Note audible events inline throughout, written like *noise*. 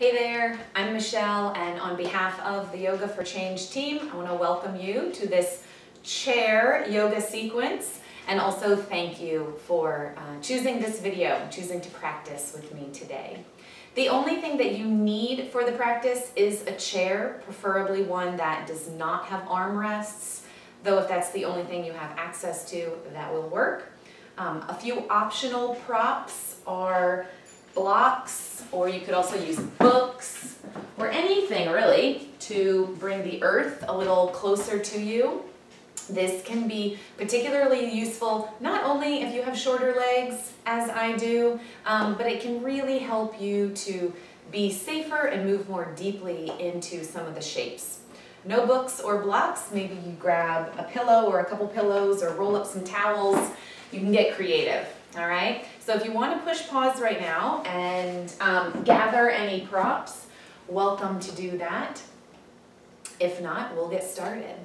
Hey there, I'm Michelle, and on behalf of the Yoga for Change team, I want to welcome you to this chair yoga sequence, and also thank you for uh, choosing this video, choosing to practice with me today. The only thing that you need for the practice is a chair, preferably one that does not have armrests, though if that's the only thing you have access to, that will work. Um, a few optional props are blocks, or you could also use books, or anything really to bring the earth a little closer to you. This can be particularly useful not only if you have shorter legs, as I do, um, but it can really help you to be safer and move more deeply into some of the shapes. No books or blocks, maybe you grab a pillow or a couple pillows or roll up some towels. You can get creative, all right? So if you want to push pause right now and um, gather any props, welcome to do that. If not, we'll get started.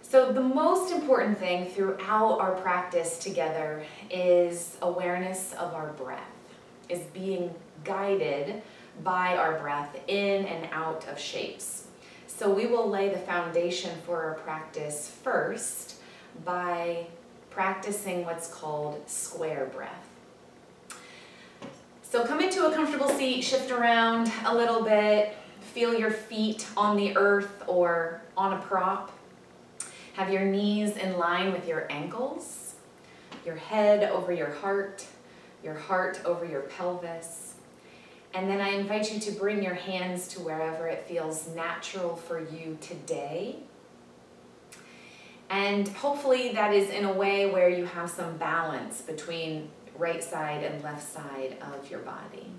So the most important thing throughout our practice together is awareness of our breath, is being guided by our breath in and out of shapes. So we will lay the foundation for our practice first by practicing what's called square breath. So come into a comfortable seat, shift around a little bit, feel your feet on the earth or on a prop. Have your knees in line with your ankles, your head over your heart, your heart over your pelvis. And then I invite you to bring your hands to wherever it feels natural for you today. And hopefully that is in a way where you have some balance between right side and left side of your body.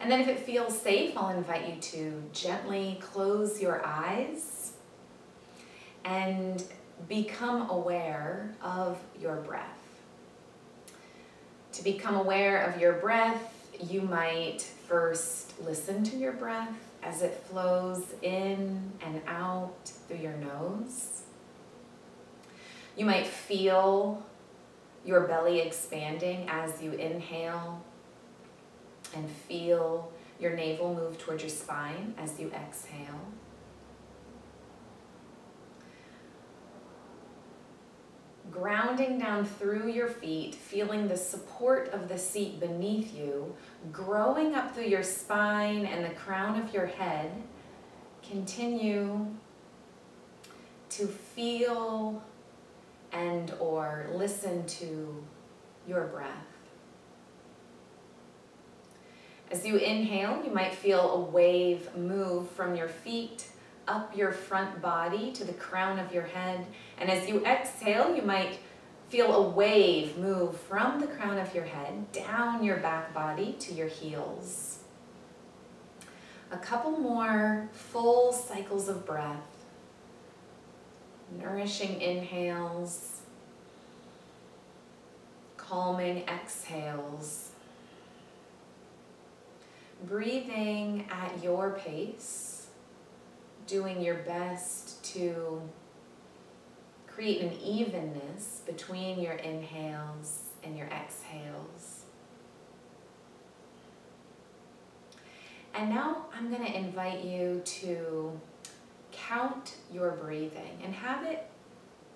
And then if it feels safe, I'll invite you to gently close your eyes and become aware of your breath. To become aware of your breath, you might first listen to your breath as it flows in and out through your nose. You might feel your belly expanding as you inhale and feel your navel move towards your spine as you exhale. grounding down through your feet, feeling the support of the seat beneath you, growing up through your spine and the crown of your head. Continue to feel and or listen to your breath. As you inhale, you might feel a wave move from your feet up your front body to the crown of your head. And as you exhale, you might feel a wave move from the crown of your head down your back body to your heels. A couple more full cycles of breath. Nourishing inhales, calming exhales. Breathing at your pace doing your best to create an evenness between your inhales and your exhales. And now I'm going to invite you to count your breathing and have it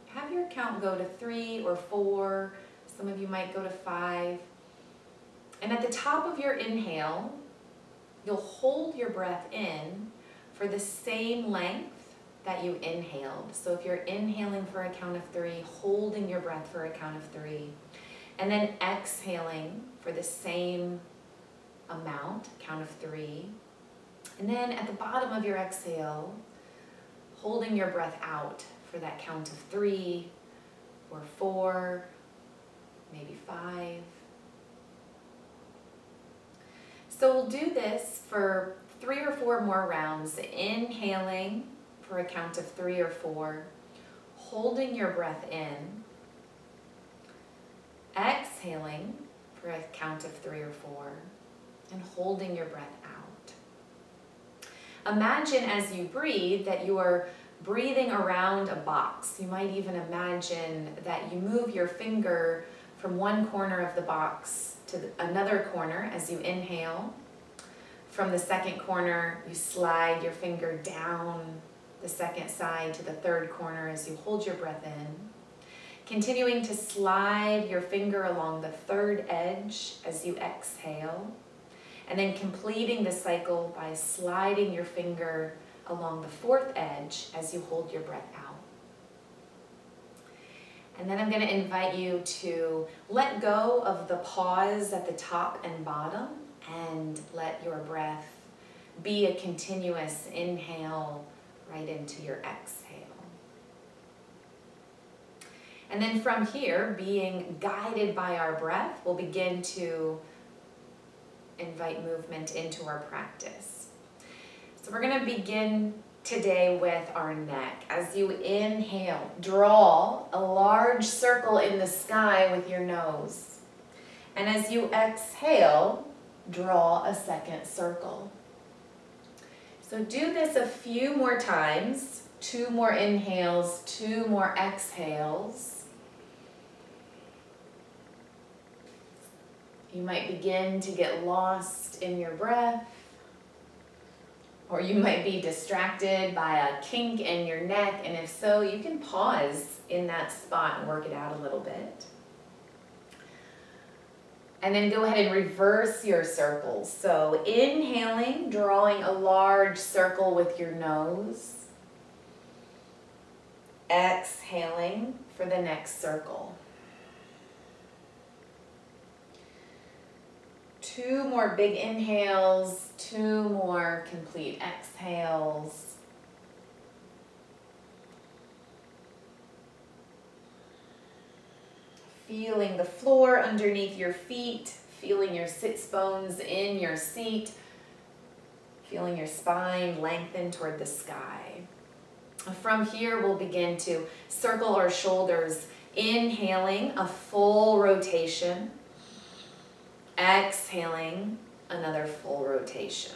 have your count go to 3 or 4. Some of you might go to 5. And at the top of your inhale, you'll hold your breath in for the same length that you inhaled. So if you're inhaling for a count of three, holding your breath for a count of three, and then exhaling for the same amount, count of three. And then at the bottom of your exhale, holding your breath out for that count of three or four, maybe five. So we'll do this for three or four more rounds, inhaling for a count of three or four, holding your breath in, exhaling for a count of three or four, and holding your breath. Imagine as you breathe that you are breathing around a box. You might even imagine that you move your finger from one corner of the box to another corner as you inhale from the second corner, you slide your finger down the second side to the third corner as you hold your breath in. Continuing to slide your finger along the third edge as you exhale. And then completing the cycle by sliding your finger along the fourth edge as you hold your breath out. And then I'm going to invite you to let go of the pause at the top and bottom and let your breath be a continuous inhale right into your exhale. And then from here, being guided by our breath, we'll begin to invite movement into our practice. So we're going to begin today with our neck. As you inhale, draw a large circle in the sky with your nose. And as you exhale, draw a second circle. So do this a few more times, two more inhales, two more exhales. You might begin to get lost in your breath, or you might be distracted by a kink in your neck, and if so, you can pause in that spot and work it out a little bit. And then go ahead and reverse your circles. So inhaling, drawing a large circle with your nose. Exhaling for the next circle. Two more big inhales, two more complete exhales. Feeling the floor underneath your feet, feeling your sits bones in your seat, feeling your spine lengthen toward the sky. From here, we'll begin to circle our shoulders, inhaling a full rotation, exhaling another full rotation.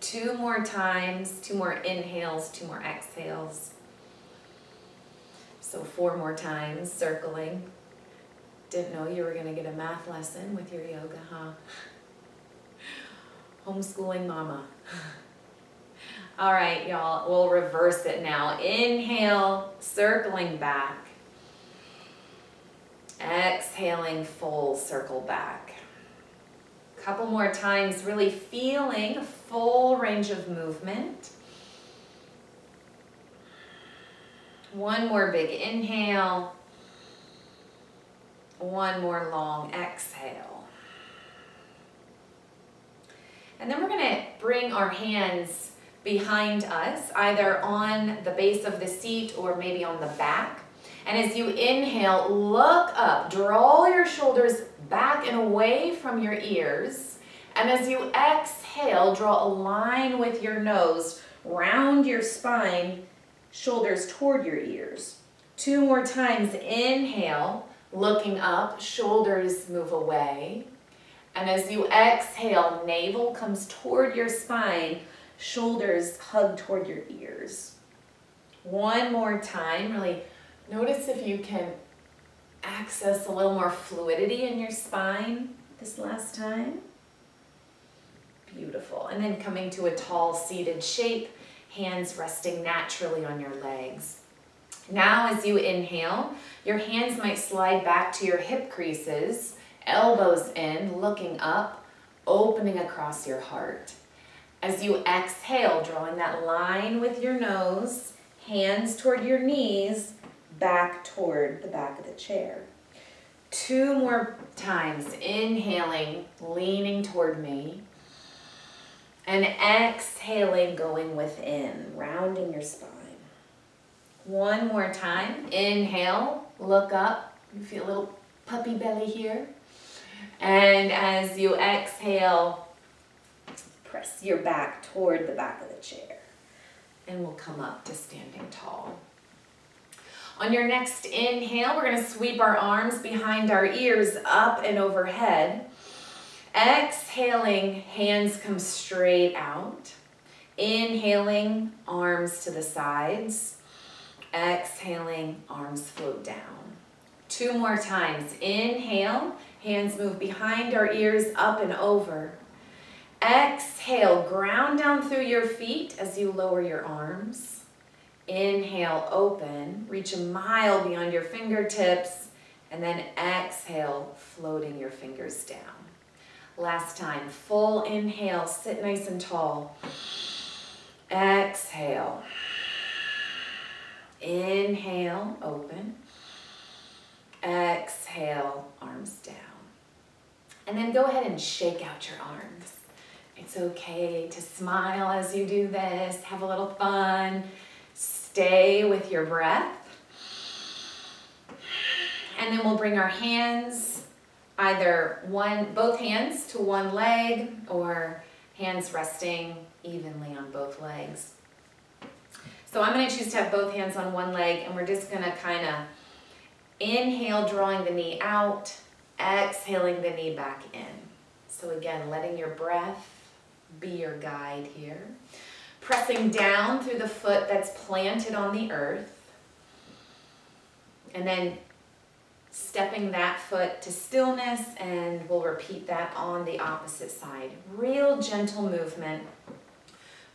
Two more times, two more inhales, two more exhales. So four more times, circling. Didn't know you were to get a math lesson with your yoga, huh? *laughs* Homeschooling mama. *laughs* All right, y'all, we'll reverse it now. Inhale, circling back. Exhaling, full circle back. Couple more times, really feeling full range of movement. One more big inhale. One more long exhale. And then we're going to bring our hands behind us, either on the base of the seat or maybe on the back. And as you inhale, look up, draw your shoulders back and away from your ears. And as you exhale, draw a line with your nose, round your spine, shoulders toward your ears. Two more times, inhale, looking up, shoulders move away. And as you exhale, navel comes toward your spine, shoulders hug toward your ears. One more time, really notice if you can access a little more fluidity in your spine this last time. Beautiful. And then coming to a tall seated shape, hands resting naturally on your legs. Now as you inhale, your hands might slide back to your hip creases, elbows in, looking up, opening across your heart. As you exhale, drawing that line with your nose, hands toward your knees, back toward the back of the chair. Two more times, inhaling, leaning toward me. And exhaling, going within, rounding your spine. One more time. Inhale, look up. You feel a little puppy belly here. And as you exhale, press your back toward the back of the chair. And we'll come up to standing tall. On your next inhale, we're going to sweep our arms behind our ears up and overhead. Exhaling, hands come straight out. Inhaling, arms to the sides. Exhaling, arms float down. Two more times. Inhale, hands move behind our ears, up and over. Exhale, ground down through your feet as you lower your arms. Inhale, open, reach a mile beyond your fingertips, and then exhale, floating your fingers down. Last time, full inhale, sit nice and tall. Exhale. Inhale, open. Exhale, arms down. And then go ahead and shake out your arms. It's okay to smile as you do this, have a little fun, stay with your breath. And then we'll bring our hands, either one, both hands to one leg or hands resting evenly on both legs. So I'm gonna choose to have both hands on one leg and we're just gonna kind of inhale, drawing the knee out, exhaling the knee back in. So again, letting your breath be your guide here. Pressing down through the foot that's planted on the earth. And then stepping that foot to stillness and we'll repeat that on the opposite side. Real gentle movement.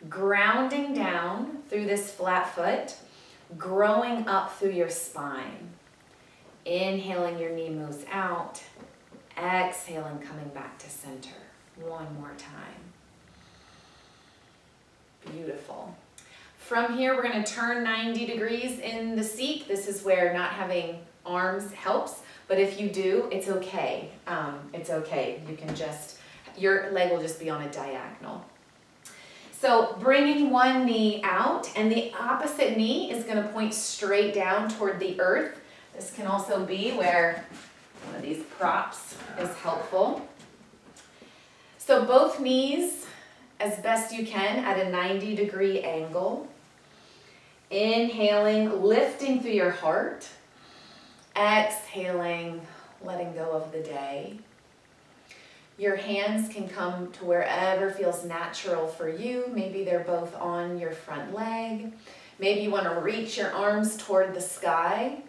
Grounding down through this flat foot, growing up through your spine. Inhaling, your knee moves out. Exhaling, coming back to center. One more time. Beautiful. From here, we're gonna turn 90 degrees in the seat. This is where not having arms helps, but if you do, it's okay. Um, it's okay. You can just, your leg will just be on a diagonal. So bringing one knee out and the opposite knee is gonna point straight down toward the earth. This can also be where one of these props is helpful. So both knees as best you can at a 90 degree angle. Inhaling, lifting through your heart. Exhaling, letting go of the day. Your hands can come to wherever feels natural for you. Maybe they're both on your front leg. Maybe you want to reach your arms toward the sky.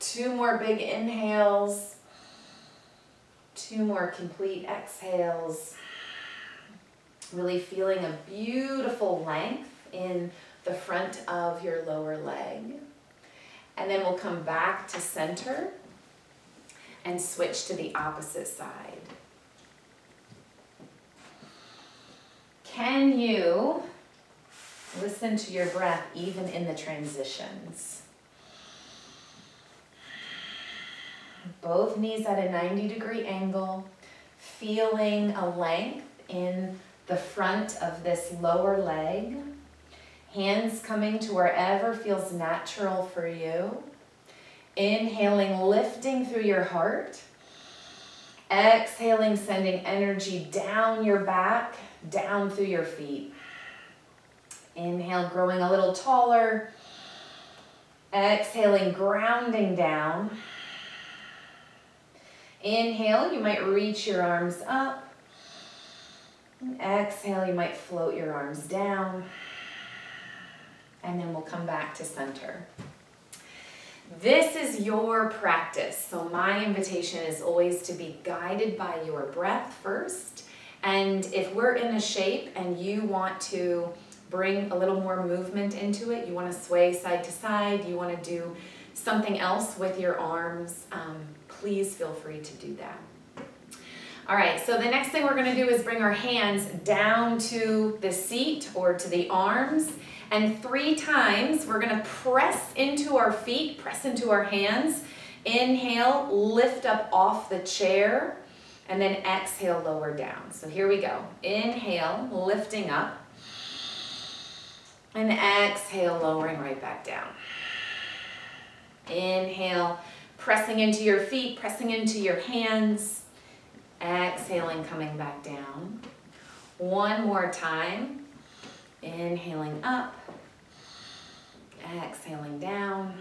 Two more big inhales. Two more complete exhales. Really feeling a beautiful length in the front of your lower leg. And then we'll come back to center and switch to the opposite side. Can you listen to your breath even in the transitions? Both knees at a 90 degree angle, feeling a length in the front of this lower leg. Hands coming to wherever feels natural for you. Inhaling, lifting through your heart. Exhaling, sending energy down your back, down through your feet. Inhale, growing a little taller. Exhaling, grounding down. Inhale, you might reach your arms up. Exhale, you might float your arms down. And then we'll come back to center. This is your practice. So my invitation is always to be guided by your breath first. And if we're in a shape and you want to bring a little more movement into it, you want to sway side to side, you want to do something else with your arms, um, please feel free to do that. All right, so the next thing we're gonna do is bring our hands down to the seat or to the arms. And three times we're gonna press into our feet, press into our hands. Inhale, lift up off the chair, and then exhale, lower down. So here we go. Inhale, lifting up. And exhale, lowering right back down. Inhale, pressing into your feet, pressing into your hands. Exhaling, coming back down. One more time. Inhaling up. Exhaling down.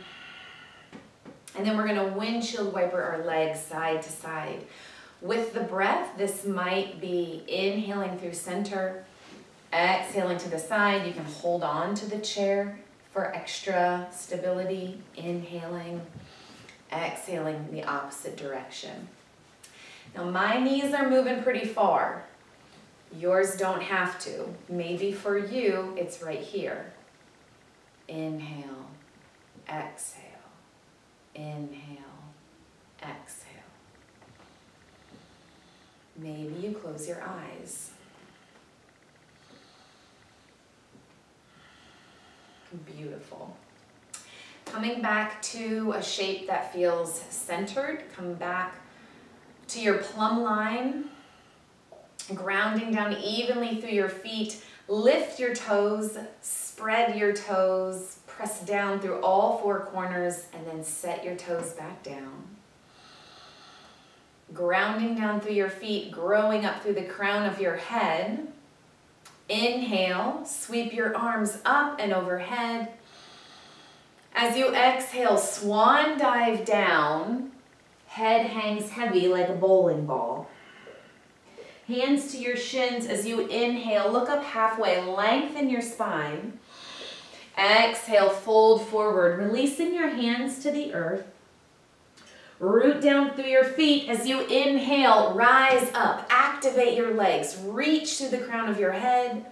And then we're going to windshield wiper our legs side to side. With the breath, this might be inhaling through center, exhaling to the side. You can hold on to the chair for extra stability. Inhaling, exhaling the opposite direction. Now my knees are moving pretty far. Yours don't have to. Maybe for you, it's right here. Inhale, exhale, inhale, exhale. Maybe you close your eyes. Beautiful. Coming back to a shape that feels centered, come back to your plumb line, grounding down evenly through your feet. Lift your toes, spread your toes, press down through all four corners, and then set your toes back down. Grounding down through your feet, growing up through the crown of your head. Inhale, sweep your arms up and overhead. As you exhale, swan dive down. Head hangs heavy like a bowling ball. Hands to your shins as you inhale. Look up halfway, lengthen your spine. Exhale, fold forward, releasing your hands to the earth. Root down through your feet as you inhale, rise up, activate your legs, reach to the crown of your head,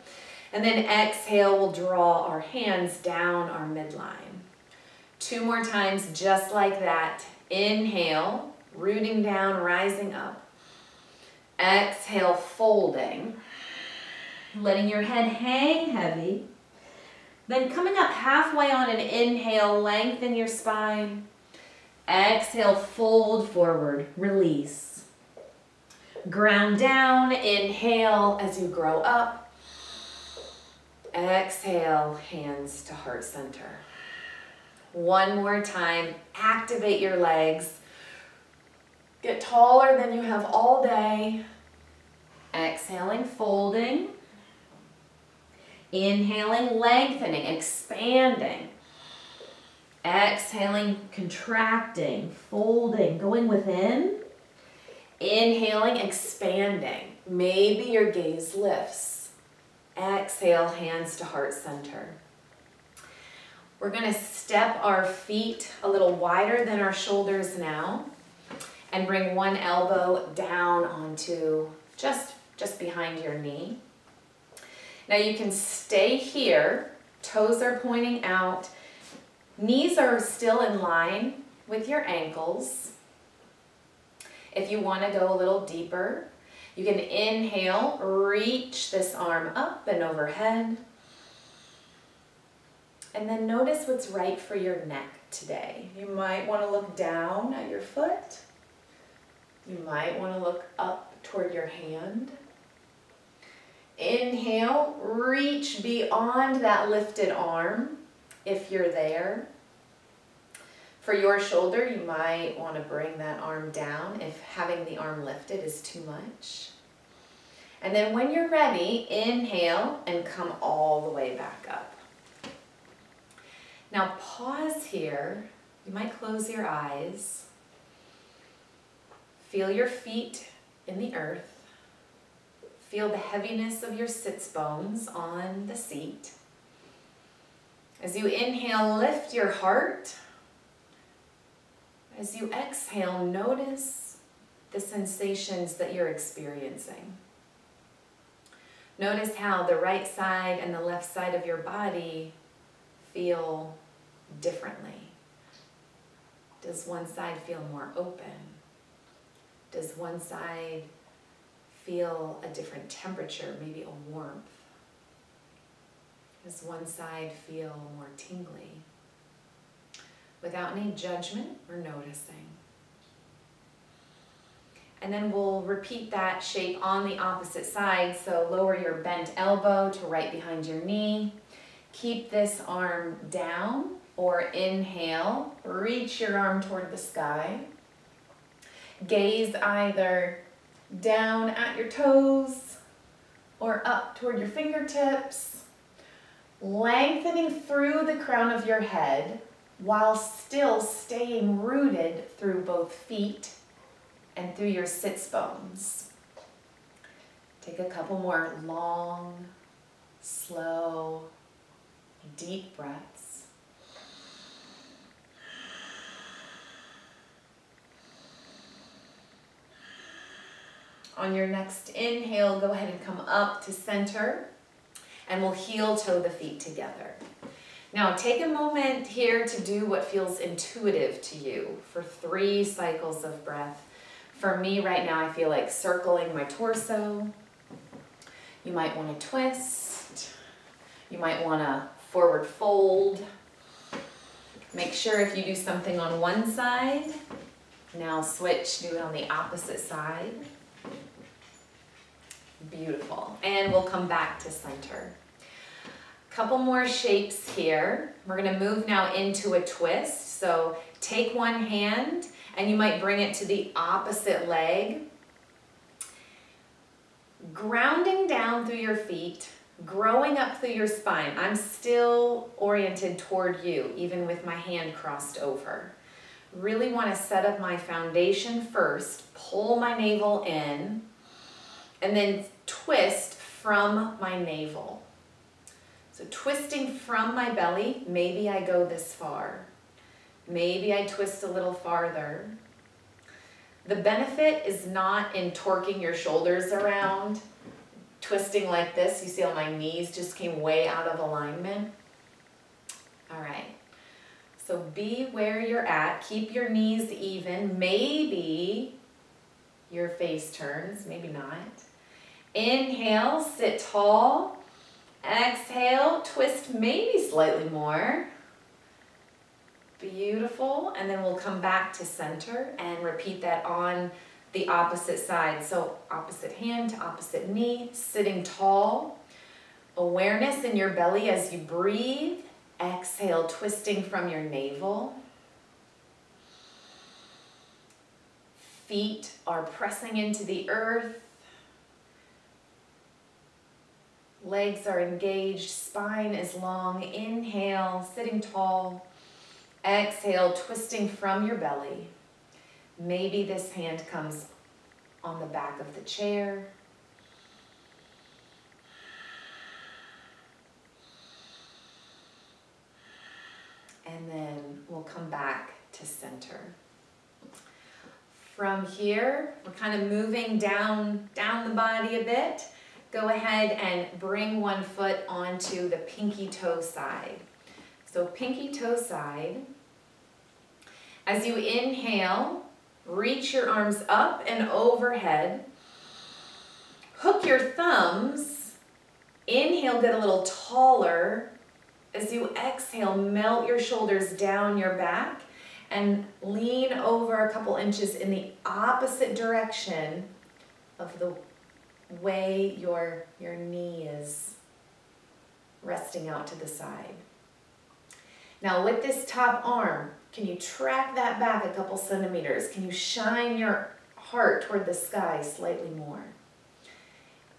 and then exhale, we'll draw our hands down our midline. Two more times, just like that. Inhale, rooting down, rising up. Exhale, folding, letting your head hang heavy. Then coming up halfway on an inhale, lengthen your spine. Exhale, fold forward, release. Ground down, inhale as you grow up. Exhale, hands to heart center. One more time, activate your legs. Get taller than you have all day. Exhaling, folding. Inhaling, lengthening, expanding. Exhaling, contracting, folding, going within. Inhaling, expanding. Maybe your gaze lifts. Exhale, hands to heart center. We're gonna step our feet a little wider than our shoulders now and bring one elbow down onto just, just behind your knee. Now you can stay here, toes are pointing out, Knees are still in line with your ankles. If you want to go a little deeper, you can inhale, reach this arm up and overhead. And then notice what's right for your neck today. You might want to look down at your foot. You might want to look up toward your hand. Inhale, reach beyond that lifted arm if you're there. For your shoulder, you might want to bring that arm down if having the arm lifted is too much. And then when you're ready, inhale and come all the way back up. Now pause here. You might close your eyes. Feel your feet in the earth. Feel the heaviness of your sits bones on the seat. As you inhale, lift your heart. As you exhale, notice the sensations that you're experiencing. Notice how the right side and the left side of your body feel differently. Does one side feel more open? Does one side feel a different temperature, maybe a warmth? Does one side feel more tingly? Without any judgment or noticing. And then we'll repeat that shape on the opposite side. So lower your bent elbow to right behind your knee. Keep this arm down or inhale. Reach your arm toward the sky. Gaze either down at your toes or up toward your fingertips lengthening through the crown of your head while still staying rooted through both feet and through your sits bones. Take a couple more long, slow, deep breaths. On your next inhale, go ahead and come up to center and we'll heel toe the feet together. Now take a moment here to do what feels intuitive to you for three cycles of breath. For me right now, I feel like circling my torso. You might want to twist. You might want to forward fold. Make sure if you do something on one side, now switch, do it on the opposite side. Beautiful. And we'll come back to center. Couple more shapes here. We're gonna move now into a twist. So take one hand and you might bring it to the opposite leg. Grounding down through your feet, growing up through your spine. I'm still oriented toward you, even with my hand crossed over. Really wanna set up my foundation first, pull my navel in, and then twist from my navel. So twisting from my belly, maybe I go this far. Maybe I twist a little farther. The benefit is not in torquing your shoulders around, twisting like this. You see how my knees just came way out of alignment? All right. So be where you're at. Keep your knees even. Maybe your face turns, maybe not. Inhale, sit tall. Exhale, twist maybe slightly more. Beautiful. And then we'll come back to center and repeat that on the opposite side. So opposite hand to opposite knee, sitting tall. Awareness in your belly as you breathe. Exhale, twisting from your navel. Feet are pressing into the earth. Legs are engaged, spine is long. Inhale, sitting tall. Exhale, twisting from your belly. Maybe this hand comes on the back of the chair. And then we'll come back to center. From here, we're kind of moving down, down the body a bit go ahead and bring one foot onto the pinky toe side. So pinky toe side. As you inhale, reach your arms up and overhead. Hook your thumbs. Inhale, get a little taller. As you exhale, melt your shoulders down your back and lean over a couple inches in the opposite direction of the way your, your knee is resting out to the side. Now with this top arm, can you track that back a couple centimeters? Can you shine your heart toward the sky slightly more?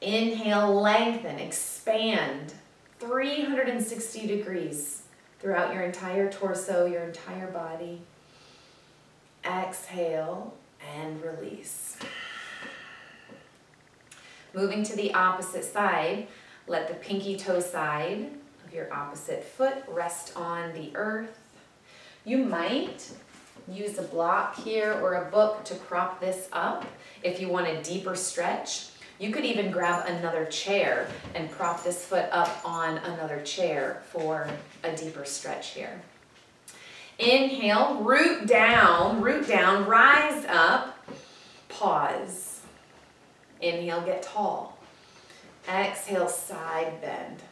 Inhale, lengthen, expand 360 degrees throughout your entire torso, your entire body. Exhale and release. Moving to the opposite side, let the pinky toe side your opposite foot rest on the earth. You might use a block here or a book to prop this up if you want a deeper stretch. You could even grab another chair and prop this foot up on another chair for a deeper stretch here. Inhale, root down, root down, rise up, pause. Inhale, get tall. Exhale, side bend.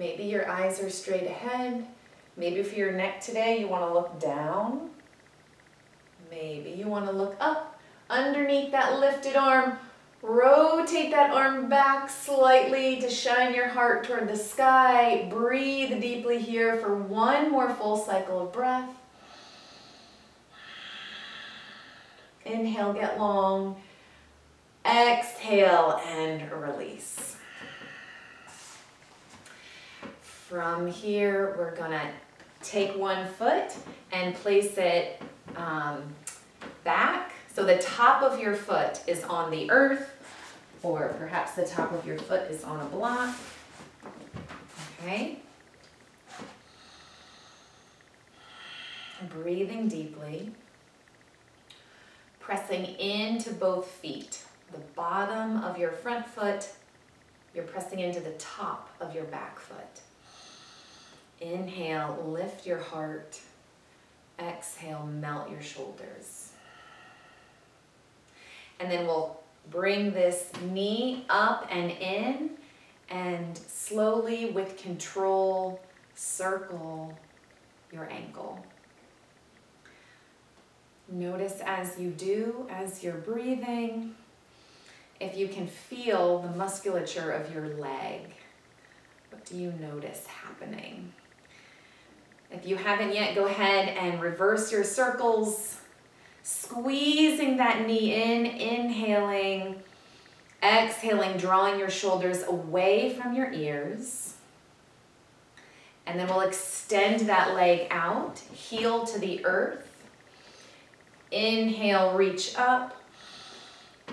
Maybe your eyes are straight ahead. Maybe for your neck today, you want to look down. Maybe you want to look up. Underneath that lifted arm, rotate that arm back slightly to shine your heart toward the sky. Breathe deeply here for one more full cycle of breath. Inhale, get long. Exhale and release. From here, we're gonna take one foot and place it um, back. So the top of your foot is on the earth, or perhaps the top of your foot is on a block. Okay. Breathing deeply. Pressing into both feet the bottom of your front foot, you're pressing into the top of your back foot. Inhale, lift your heart. Exhale, melt your shoulders. And then we'll bring this knee up and in and slowly with control circle your ankle. Notice as you do, as you're breathing, if you can feel the musculature of your leg. What do you notice happening? If you haven't yet, go ahead and reverse your circles, squeezing that knee in, inhaling, exhaling, drawing your shoulders away from your ears. And then we'll extend that leg out, heel to the earth. Inhale, reach up.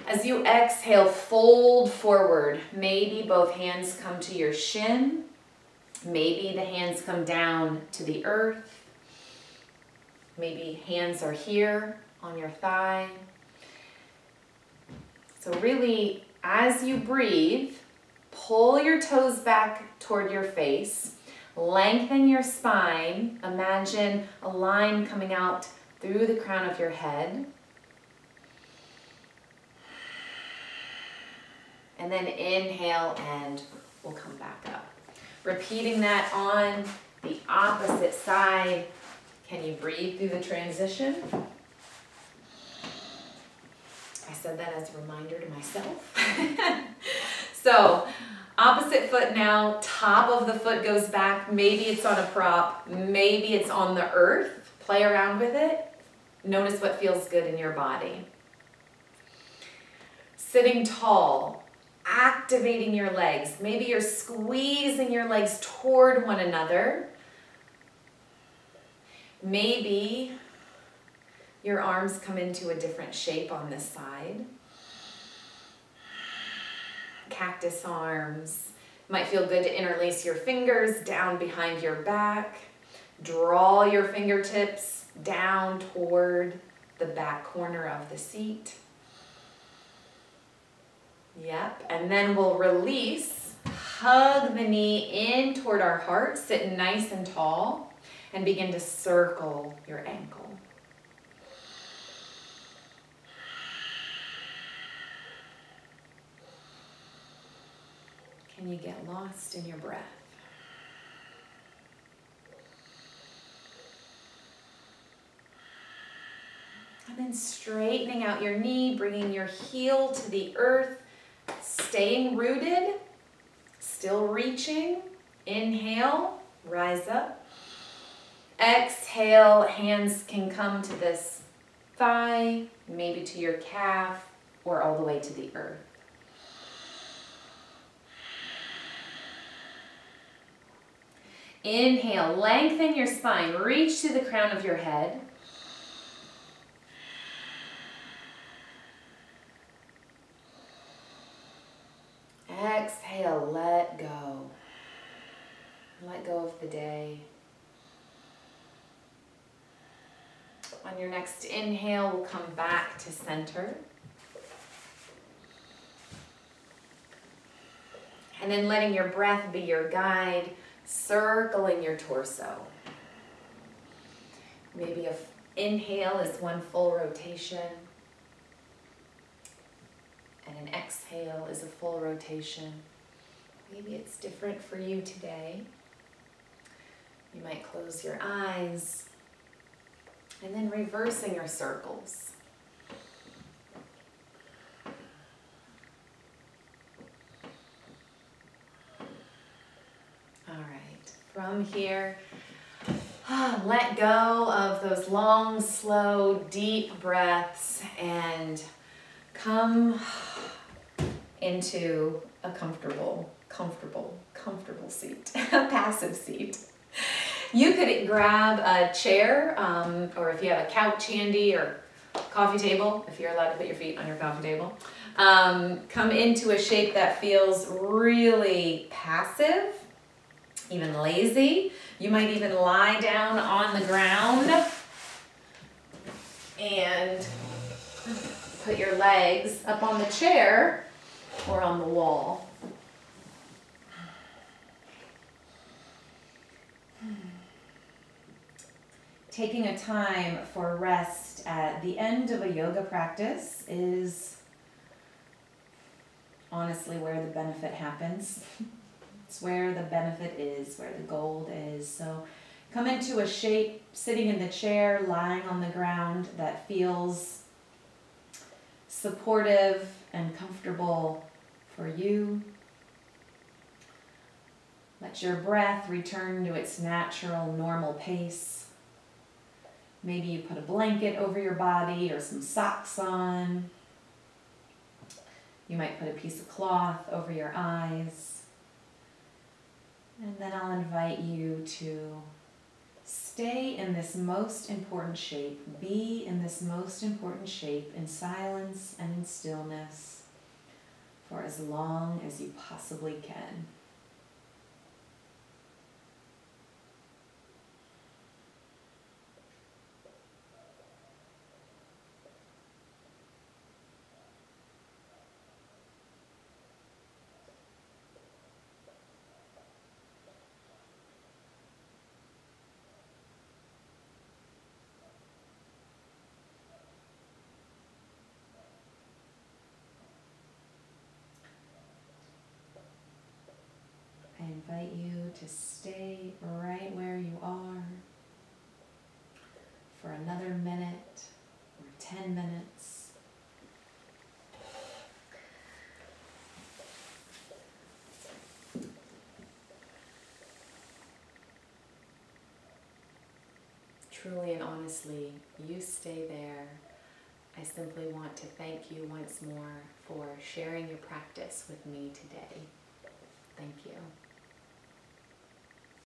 As you exhale, fold forward. Maybe both hands come to your shin. Maybe the hands come down to the earth. Maybe hands are here on your thigh. So really, as you breathe, pull your toes back toward your face. Lengthen your spine. Imagine a line coming out through the crown of your head. And then inhale and we'll come back up. Repeating that on the opposite side. Can you breathe through the transition? I said that as a reminder to myself. *laughs* so, opposite foot now, top of the foot goes back. Maybe it's on a prop, maybe it's on the earth. Play around with it. Notice what feels good in your body. Sitting tall, activating your legs. Maybe you're squeezing your legs toward one another. Maybe your arms come into a different shape on this side. Cactus arms. Might feel good to interlace your fingers down behind your back. Draw your fingertips down toward the back corner of the seat. Yep, and then we'll release, hug the knee in toward our heart, sit nice and tall, and begin to circle your ankle. Can you get lost in your breath? And then straightening out your knee, bringing your heel to the earth, staying rooted, still reaching. Inhale, rise up. Exhale, hands can come to this thigh, maybe to your calf, or all the way to the earth. Inhale, lengthen your spine, reach to the crown of your head. Exhale, let go. Let go of the day. Your next inhale, we'll come back to center. And then letting your breath be your guide, circling your torso. Maybe an inhale is one full rotation and an exhale is a full rotation. Maybe it's different for you today. You might close your eyes and then reversing your circles. All right, from here, ah, let go of those long, slow, deep breaths and come into a comfortable, comfortable, comfortable seat, *laughs* a passive seat. You could grab a chair, um, or if you have a couch handy or coffee table, if you're allowed to put your feet on your coffee table, um, come into a shape that feels really passive, even lazy. You might even lie down on the ground and put your legs up on the chair or on the wall. Taking a time for rest at the end of a yoga practice is honestly where the benefit happens. *laughs* it's where the benefit is, where the gold is. So come into a shape sitting in the chair, lying on the ground that feels supportive and comfortable for you. Let your breath return to its natural, normal pace. Maybe you put a blanket over your body or some socks on. You might put a piece of cloth over your eyes. And then I'll invite you to stay in this most important shape, be in this most important shape in silence and in stillness for as long as you possibly can. truly and honestly, you stay there. I simply want to thank you once more for sharing your practice with me today. Thank you.